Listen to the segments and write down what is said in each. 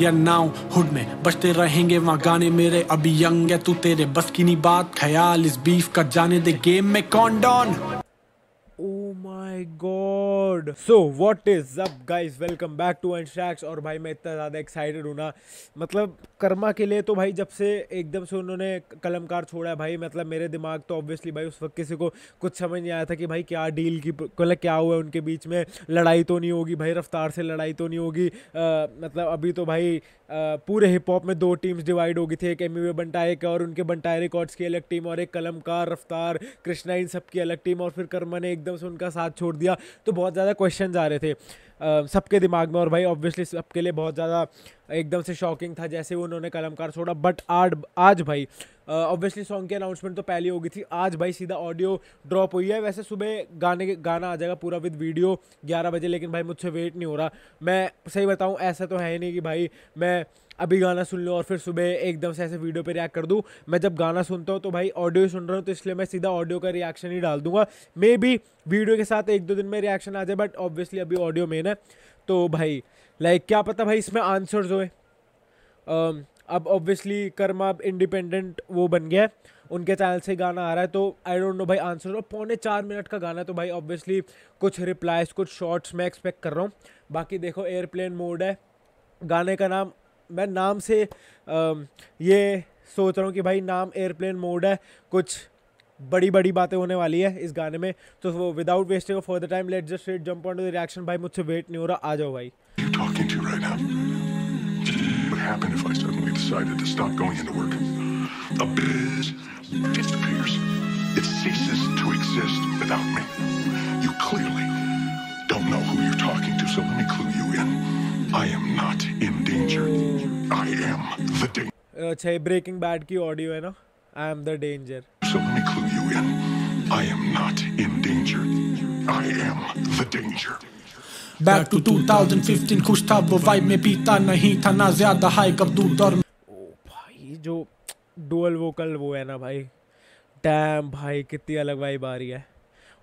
या now hood में। बचते रहेंगे वहाँ गाने मेरे, अभी यंग है तू तेरे। बस की नहीं बात, ख्याल इस बीफ का जाने दे। गेम में कौन don? Oh my so So is is up guys? Welcome back to Unshacks और भाई मैं इतना ज़्यादा एक्साइटेड हूँ ना। मतलब कर्मा के लिए तो भाई जब से एकदम से उन्होंने कलमकार छोड़ा है भाई मतलब मेरे दिमाग तो ऑब्वियसली भाई उस वक्त किसी को कुछ समझ नहीं आया था कि भाई क्या डील की मतलब क्या हुआ है उनके बीच में। लड़ाई तो नहीं होगी भाई रफ्तार से लड़ाई तो नहीं होगी। मतलब अभी तो भाई आ, पूरे हिप हॉप में दो टीम्स डिवाइड हो गई थी एक एम यू बंटाए और उनके बंटाए रिकॉर्ड्स की अलग टीम और एक कलमकार रफ्तार कृष्णा इन सब की अलग टीम और फिर कर्मा ने एकदम से उनका साथ छोड़ दिया। तो बहुत ज़्यादा क्वेश्चन आ रहे थे। सबके दिमाग में, और भाई ऑब्वियसली सबके लिए बहुत ज़्यादा एकदम से शॉकिंग था, जैसे उन्होंने कलमकार छोड़ा बट आज आज भाई ऑब्वियसली सॉन्ग की अनाउंसमेंट तो पहले होगी थी, आज भाई सीधा ऑडियो ड्रॉप हुई है, वैसे सुबह गाने गाना आ जाएगा पूरा विद वीडियो 11 बजे, लेकिन भाई मुझसे वेट नहीं हो रहा। मैं सही बताऊँ, ऐसा तो है ही नहीं कि भाई मैं अभी गाना सुन लूँ और फिर सुबह एकदम से ऐसे वीडियो पे रिएक्ट कर दूँ। मैं जब गाना सुनता हूँ तो भाई ऑडियो सुन रहा हूँ तो इसलिए मैं सीधा ऑडियो का रिएक्शन ही डाल दूँगा। मे बी वीडियो के साथ एक दो दिन में रिएक्शन आ जाए बट ऑब्वियसली अभी ऑडियो मेन है। तो भाई लाइक क्या पता भाई इसमें आंसर्स हो अब ऑब्वियसली कर्मा अब इंडिपेंडेंट वो बन गया है। उनके चैनल से गाना आ रहा है तो आई डोंट नो भाई आंसर और पौने चार मिनट का गाना है तो भाई ऑब्वियसली कुछ रिप्लाइज कुछ शॉर्ट्स मैं एक्सपेक्ट कर रहा हूँ। बाकी देखो एयरप्लेन मोड है। गाने का नाम मैं नाम से आ, ये सोच रहा हूँ कि भाई नाम एयरप्लेन मोड है। कुछ बड़ी बड़ी बातें होने वाली है इस गाने में। तो वो without wasting of for the time let just straight jump on to the reaction भाई मुझसे वेट नहीं हो रहा आ जाओ भाई। अच्छा ये ब्रेकिंग बैड की ऑडियो है ना? I am the danger I am not in danger. I am the danger. Back to 2015 खुश था वो वाइब में पीता नहीं था ना ज़्यादा हाई कब दूध और ओ भाई जो डुअल वोकल वो है ना भाई डैम भाई कितनी अलग वाइब आ रही है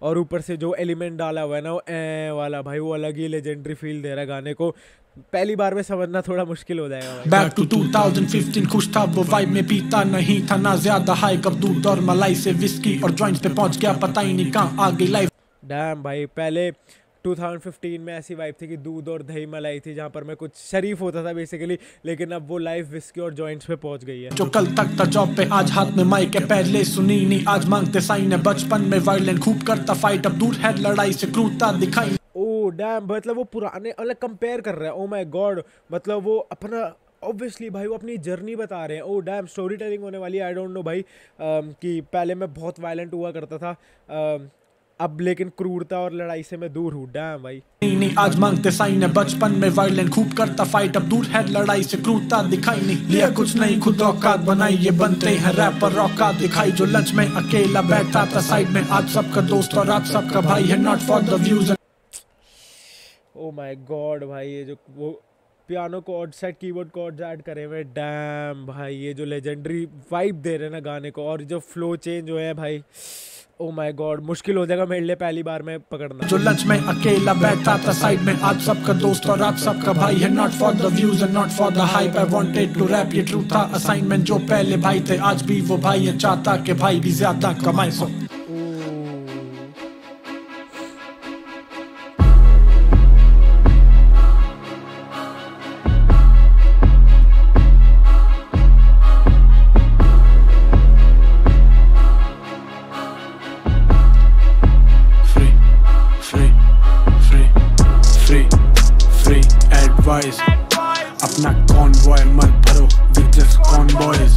और ऊपर से जो एलिमेंट डाला हुआ है ना वो ए वाला भाई वो अलग ही लेजेंडरी फील दे रहा है गाने को पहली बार में समझना थोड़ा मुश्किल हो जाएगा बैक टू 2015 खुश था वो वाइब में पीता नहीं था ना ज़्यादा हाई कब दूध और मलाई से विस्की और जॉइंट्स पे पहुँच गया पता ही नहीं कहाँ आ गई लाइफ डैम भाई पहले 2015 में ऐसी वाइफ थी कि दूध और दही मलाई थी जहाँ पर मैं कुछ शरीफ होता था बेसिकली लेकिन अब वो लाइफ विस्की और जॉइंट्स पे पहुँच गई है। जो कल तक था जॉब पे आज हाथ में माइक है पहले सुनी नहीं आज मांगते साइन है। बचपन में वायलेंट खूब करता फाइट अब दूर है लड़ाई से क्रूरता दिखाई ओ डैम मतलब वो पुराने अलग कंपेयर कर रहे है. ओ माय गॉड मतलब वो अपना ऑब्वियसली भाई वो अपनी जर्नी बता रहे हैं. ओ डैम स्टोरी टेलिंग होने वाली आई डोंट नो भाई आ, कि पहले मैं बहुत वायलेंट हुआ करता था आ, अब लेकिन क्रूरता और लड़ाई से मैं दूर हूँ. डैम भाई. नहीं नहीं आज मांगते साइन है. बचपन में वायलेंट खूब करता फाइट अब दूर है लड़ाई से क्रूरता दिखाई नहीं. लिया कुछ नहीं खुद औकात बनाई. ये बनते हैं रैपर औकात दिखाई. जो लंच में अकेला बैठा था साइड में. आज सबका दोस्त और आज सबका भाई है. Not for the views oh my god भाई, ये जो वो piano chord set keyboard chords add करे हुए डैम भाई, ये जो लेजेंडरी वाइब दे रहे हैं ना गाने को और जो फ्लो चेंज हुए हैं भाई। ओ माय गॉड मुश्किल हो जाएगा मेरे लिए पहली बार में पकड़ना। जो लंच में अकेला बैठा था साइड में आज सबका दोस्त और आज सबका भाई है not for the views and not for the hype I wanted to rap ये ट्रू था असाइनमेंट जो पहले भाई थे, आज भी वो भाई है, चाहता कि भाई भी ज़्यादा कमाए सो बॉयज़ अपना कॉनवॉय मत भरो वी जस्ट कॉनबॉयज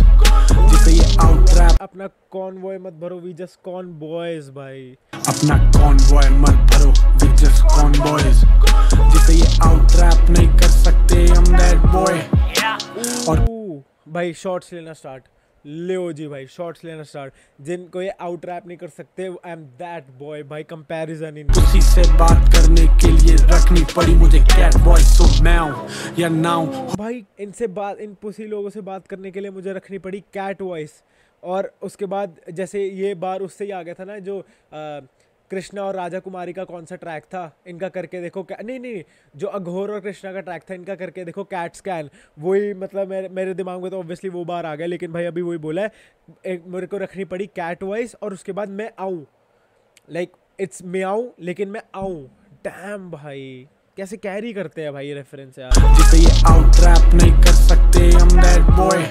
जिसे ये आउट ट्रैप अपना कॉनवॉय मत भरो वी जस्ट कॉन बॉयज़ भाई। अपना कॉनवॉय मत भरो वी जस्ट कॉनबॉयज जिसे ये आउट ट्रैप नहीं कर सकते हम दैट बॉय और भाई शॉट्स लेना स्टार्ट ले जी भाई शॉर्ट्स लेना स्टार्ट जिनको ये आउट रैप नहीं कर सकते आई एम दैट बॉय भाई कंपैरिजन इन उसी से बात करने के लिए रखनी पड़ी मुझे कैट बॉय सो मैं या नाउ भाई इनसे बात इन पुसी लोगों से बात करने के लिए मुझे रखनी पड़ी कैट वॉइस और उसके बाद जैसे ये बार उससे ही आ गया था ना जो आ, कृष्णा और राजा कुमारी का कौन सा ट्रैक था। इनका करके देखो क्या नहीं नहीं जो अघोर और कृष्णा का ट्रैक था इनका करके देखो कैट स्कैन वही मतलब मेरे मेरे दिमाग में तो ऑब्वियसली वो बार आ गया लेकिन भाई अभी वही बोला है एक मेरे को रखनी पड़ी कैट वॉइस और उसके बाद मैं आऊँ। लाइक इट्स मैं आऊँ लेकिन मैं आऊँ। डैम भाई कैसे कैरी करते हैं भाई रेफरेंस यार? जिसे ये आउट रैप नहीं कर सकते हम दैट बॉय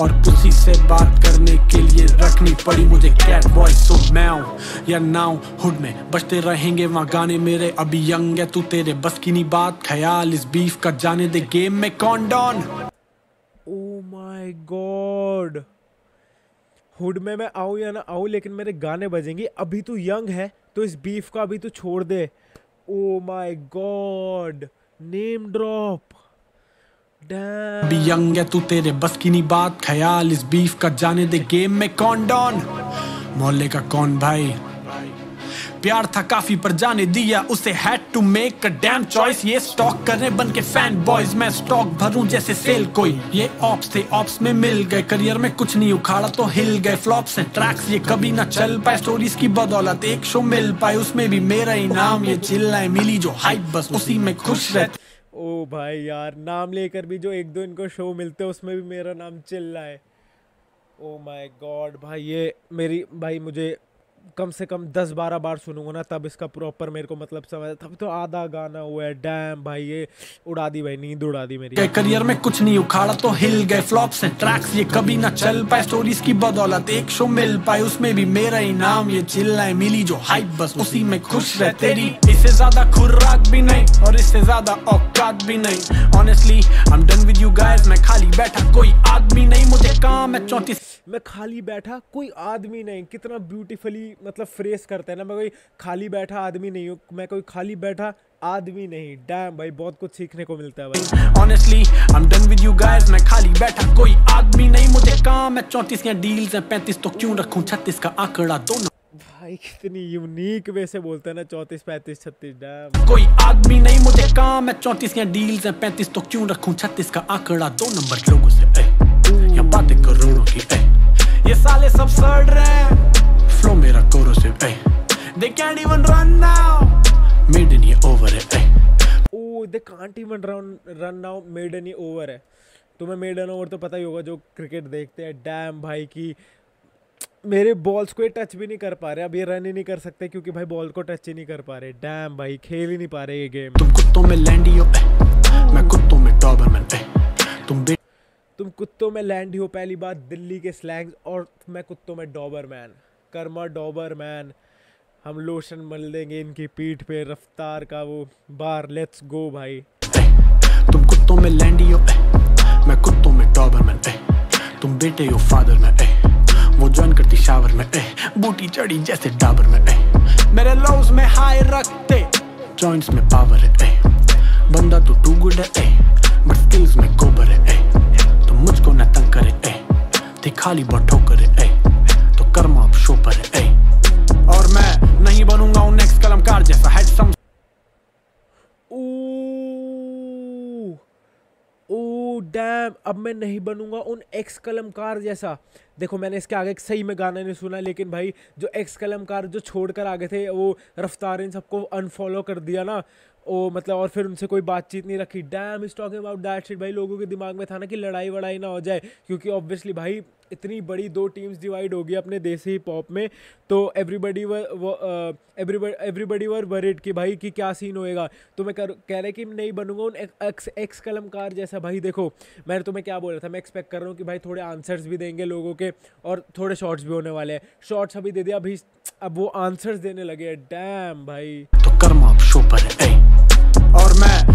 और किसी से बात करने के लिए रखनी पड़ी मुझे कैट बॉय सो मैं हूँ, या नाउ हुड में। बजते रहेंगे वहाँ गाने मेरे, अभी यंग है तू तेरे। बस की नहीं बात, ख्याल इस बीफ का जाने दे गेम में कौन don? Oh my God hood में मैं आऊँ या ना आऊँ, लेकिन मेरे गाने बजेंगे। अभी तू यंग है तो इस बीफ का अभी तू छोड़ दे। Oh my God name drop अभी यंग है तू तेरे बस की नहीं बात, ख्याल इस बीफ का जाने दे गेम में कौन डॉन? मोहल्ले का कौन भाई? प्यार था काफ़ी पर जाने दिया उसे had to make a damn choice ये स्टॉक करने बन के फ़ैन बॉयज़ मैं स्टॉक भरूं जैसे सेल कोई। ये ऑप्स थे ऑप्स में मिल गए करियर में कुछ नहीं उखाड़ा तो हिल गए फ्लॉप्स हैं ट्रैक्स ये कभी ना चल पाए स्टोरीज की बदौलत, एक शो मिल पाए, उसमें भी मेरा ही नाम। ये चिल्लाए मिली जो हाइप बस उसी में खुश रहते। ओ भाई यार, नाम लेकर भी जो एक दो इनको शो मिलते हैं, उसमें भी मेरा नाम चिल रहा है। ओ माय गॉड भाई ये मेरी, भाई मुझे कम से कम दस बारह बार सुनूँगा ना, तब इसका प्रॉपर मेरे को मतलब समझ, तब तो आधा गाना हुआ है। डैम भाई, ये उड़ा दी भाई, नींद उड़ा दी मेरी। करियर में कुछ नहीं उखाड़ा तो हिल गए फ्लॉप्स हैं ट्रैक्स ये कभी ना चल पाए। स्टोरीज की बदौलत एक शो मिल पाए, उसमें भी मेरा ही नाम ये चिल्लाए, मिली जो हाइप बस उसी में खुश रह। तेरी इससे ज़्यादा खुर्राक भी नहीं और इससे ज़्यादा औकात भी नहीं। Honestly I am done with you guys मैं खाली बैठा कोई आदमी नहीं। मुझे काम है चौंतीस मैं खाली बैठा कोई आदमी नहीं। कितना ब्यूटीफुली मतलब फ्रेस करते हैं ना मैं कोई खाली बैठा आदमी नहीं हूँ। मैं कोई खाली बैठा आदमी नहीं। डैम भाई बहुत कुछ सीखने को मिलता है भाई। Honestly I am done with you guys मैं खाली बैठा कोई आदमी नहीं। मुझे काम है चौंतीस या डील्स हैं पैंतीस तो क्यों रखूँ छत्तीस का आंकड़ा? दोनों भाई कितनी यूनिक वे से बोलते हैं ना चौंतीस पैंतीस छत्तीस डैम कोई आदमी नहीं मुझे काम है। चौंतीस या डील्स हैं पैंतीस तो क्यों रखूँ? छत्तीस का आंकड़ा दो नंबर लोगों से ए, या बातें करोड़ों की ए, ये साले सब सड़ रहे हैं। फ्लो मेरा कोरो से ए, they can't even run now made in ये over है ए, ओ they can't even run run now maiden he over है। तुम्हें मेडन ओवर तो पता ही होगा जो क्रिकेट देखते हैं। डैम भाई की मेरे बॉल्स को ये टच भी नहीं कर पा रहे अब ये रन ही नहीं कर सकते क्योंकि भाई बॉल को टच ही नहीं कर पा रहे। डैम भाई खेल ही नहीं पा रहे ये गेम तुम कुत्तों में लैंडी हो मैं कुत्तों में डॉबरमैन तुम तुम कुत्तों में लैंड ही हो पहली बात दिल्ली के स्लैंग्स और मैं कुत्तों में Doberman karma Doberman हम लोशन मल देंगे इनकी पीठ पे रफ्तार का वो बार लेट्स गो भाई। तुम कुत्तों में लैंडी हो मैं कुत्तों में डॉबरमैन तुम बेटे हो फादर में ए, वो ज्वाइन शावर में ए, बूटी चढ़ी जैसे डाबर में ए, मेरे लोज में हाई रखते जॉइंट्स में पावर है ए, बंदा तो टू गुड है बट स्किल्स में गोबर है तुम मुझको न तंग करे ए, थी खाली बहुत ठोकर है ए, तो कर्मा अब शो पर है ए, और मैं नहीं बनूँगा उन नेक्स्ट कलमकार जैसा हेड सम ओ डैम अब मैं नहीं बनूँगा उन एक्स कलमकार जैसा। देखो, मैंने इसके आगे सही में गाना नहीं सुना, लेकिन भाई, जो एक्स कलमकार जो छोड़ छोड़कर आगे थे, वो रफ्तार इन सबको अनफॉलो कर दिया ना। ओ मतलब और फिर उनसे कोई बातचीत नहीं रखी। Damn is talking about that shit भाई, लोगों के दिमाग में था ना कि लड़ाई वड़ाई ना हो जाए, क्योंकि ऑब्वियसली भाई इतनी बड़ी दो टीम्स डिवाइड हो गई अपने देसी हिप हॉप में तो everybody were everybody were worried कि भाई कि क्या सीन होएगा। तो मैं कर, कह रहे कि नहीं बनूँगा उन एक्स एक्स कलमकार जैसा। भाई देखो मैंने तुम्हें क्या बोला था मैं एक्सपेक्ट कर रहा हूँ कि भाई थोड़े आंसर्स भी देंगे लोगों के और थोड़े शॉर्ट्स भी होने वाले हैं। शॉर्ट्स अभी दे दिया अभी अब वो आंसर्स देने लगे डैम भाई। तो कर्मा शो पर और मैं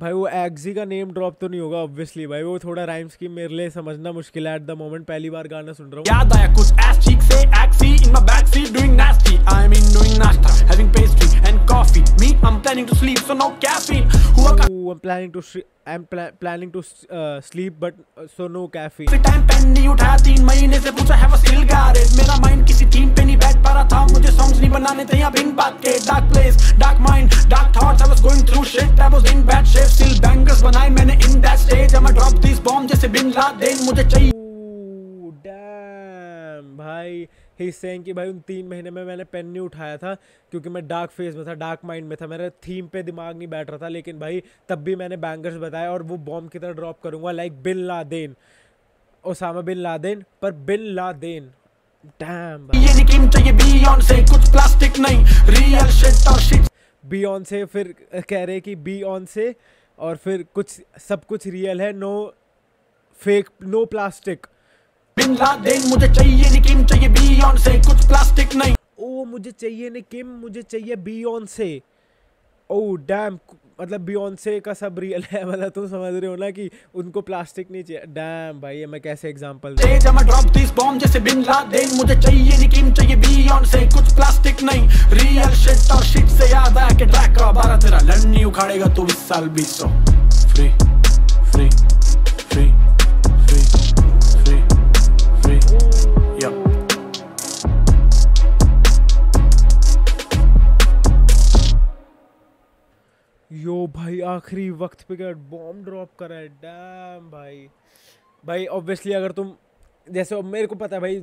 भाई, वो एग्जी का नेम ड्रॉप तो नहीं होगा ऑब्वियसली भाई, वो थोड़ा राइम्स की मेरे लिए समझना मुश्किल है। एट द मोमेंट पहली बार गाना सुन रहा हूँ। याद आया, कुछ cheek से axi in my backseat doing nasty I mean, doing doing having having and coffee. Me I'm planning to sleep so no caffeine. हुआ का ओ I am planning to I am planning to sleep but so no caffeine फिर time pen नहीं उठाया तीन महीने से पूछा है वो स्टिल गार मेरा माइंड किसी थीम पे नहीं बैठ पा रहा था मुझे सॉन्ग्स नहीं बनाने थे या बिन बात के dark place dark mind dark thoughts I was going through shit I was in bad shape still bangers बनाए मैंने in that stage I drop this bomb जैसे बिन लादेन मुझे चाहिए डैम भाई ही सेइंग कि भाई उन तीन महीने में मैंने पेन नहीं उठाया था क्योंकि मैं डार्क फ़ेज़ में था डार्क माइंड में था। मेरा थीम पे दिमाग नहीं बैठ रहा था लेकिन भाई तब भी मैंने बैंगर्स बताया और वो बॉम्ब की तरह ड्रॉप करूँगा like Bin Laden Osama Bin Laden पर बिन लादेन डैम ये बियॉन्ड से कुछ प्लास्टिक नहीं रियल शिट और शिट बी ऑन से फिर कह रहे कि बी ऑन से और फिर कुछ सब कुछ रियल है no fake no plastic Bin Laden मुझे चाहिए निकीम चाहिए बियॉन्ड से कुछ प्लास्टिक नहीं। ओ मुझे चाहिए ने किम मुझे चाहिए बियॉन से ओ डैम मतलब बियॉन से का सब रियल है मतलब तुम समझ रहे हो ना कि उनको प्लास्टिक नहीं चाहिए। डैम भाई मैं कैसे एग्जांपल तेज मैं ड्रॉप दिस बॉम्ब जैसे बिन लादेन मुझे चाहिए निकीम चाहिए बियॉन्ड से कुछ प्लास्टिक नहीं। रियल शिट और शिट से याद आया कि ट्रैक का बारह तेरा लड़नी उखाड़ेगा तू इस साल बीस सौ फ्री फ्री फ्री आखिरी वक्त पे क्या बॉम्ब ड्रॉप करा है? डैम भाई। भाई ऑब्वियसली अगर तुम जैसे अब मेरे को पता है भाई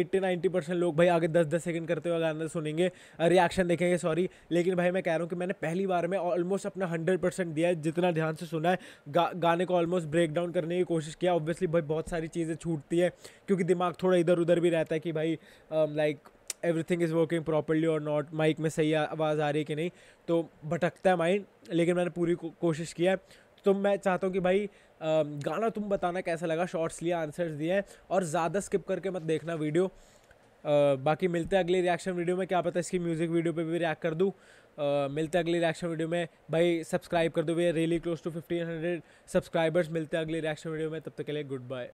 एट्टी नाइन्टी परसेंट लोग भाई आगे दस दस सेकंड करते हुए गाना सुनेंगे रिएक्शन देखेंगे सॉरी लेकिन भाई मैं कह रहा हूँ कि मैंने पहली बार में ऑलमोस्ट अपना हंड्रेड परसेंट दिया है जितना ध्यान से सुना है। गा, गाने को ऑलमोस्ट ब्रेक डाउन करने की कोशिश किया। ऑब्वियसली भाई बहुत सारी चीज़ें छूटती है क्योंकि दिमाग थोड़ा इधर उधर भी रहता है कि भाई like everything is working properly और नॉट माइक में सही आवाज़ आ रही है कि नहीं तो भटकता है माइंड लेकिन मैंने पूरी को, कोशिश किया है। तो मैं चाहता हूँ कि भाई गाना तुम बताना कैसा लगा शॉर्ट्स लिया आंसर्स दिए हैं और ज़्यादा स्किप करके मत देखना वीडियो बाकी मिलते हैं अगले रिएक्शन वीडियो में क्या पता इसकी म्यूज़िक वीडियो पे भी रिएक्ट कर दूँ। मिलते हैं अगली रिएक्शन वीडियो में। भाई सब्सक्राइब कर दो भैया really close to fifteen hundred subscribers मिलते हैं अगले रिएक्शन वीडियो में तब तक के लिए गुड बाय